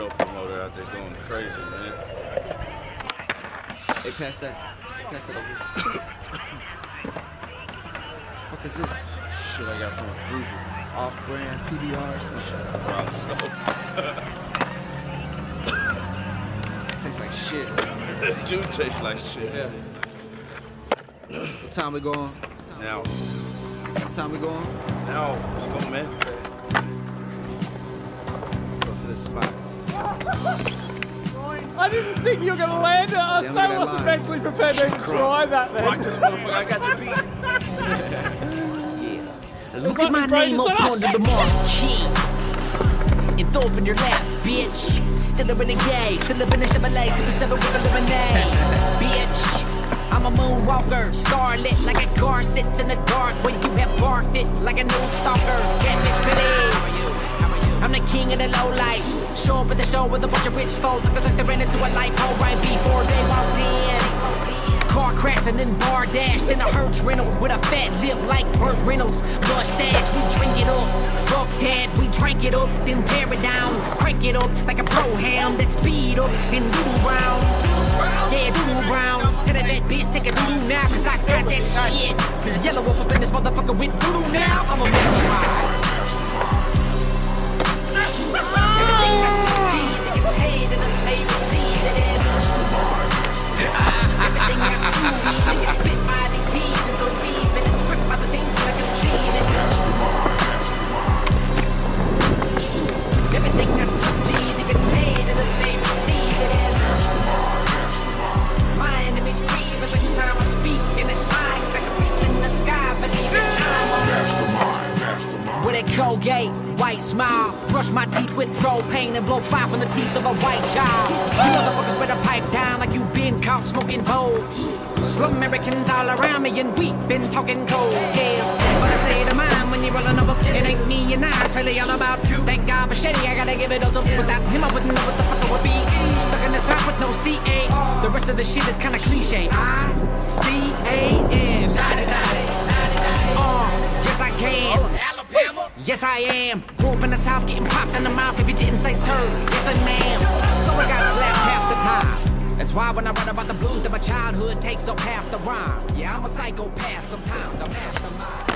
show promoter out there going crazy, man. Hey, pass that. Pass that over. fuck is this? Shit I got from a group. Off-brand PBR, some shit. Probably so. Tastes like shit. it do taste like shit. Yeah. What time we going? Now, What time we going? now, let's go, man. Go to this spot. I didn't think you were going to land it. I Damn, so look wasn't line. mentally prepared to even try that, man. Rock this motherfucker. I got the beat. Look at my name up like, under the marquee. And throw up in your lap, bitch. Still a renegade, still a in a Chevrolet, Super 7 with a lemonade. bitch. I'm a moonwalker, starlit like a car sits in the dark when you have parked it like a nude stalker. Catfish Billy. I'm the king of the low lights. Show up at the show with a bunch of rich folks. Look like they ran into a light pole right before they walked in. Car crashed and then bar dashed in a Hertz rental with a fat lip like Burt Reynolds. Mustache, we drink it up. Fuck that, we drank it up, then tear it down. Crank it up like a pro ham that's speed up and doodle brown. Yeah, doodle brown. Tell that that bitch take a doodle now, cause I got that shit. Yelawolf up in this motherfucker with doodle now. I'm a Colgate, white smile. Brush my teeth with propane and blow five from the teeth of a white child. You motherfuckers better pipe down like you been caught smoking cold. Slumericans all around me and we been talking cold, yeah. But I state of mind when you're rolling up, it ain't me and I, it's really all about you. Thank God for Shady, I gotta give it all to Without him, I wouldn't know what the fuck I would be. Stuck in this house with no CA. The rest of the shit is kinda cliche. I C A I am. Grew up in the South, getting popped in the mouth if you didn't say sir. Yes, I ma'am. So I got slapped half the time. That's why when I write about the blues that my childhood takes up half the rhyme. Yeah, I'm a psychopath sometimes. I'm mastermind.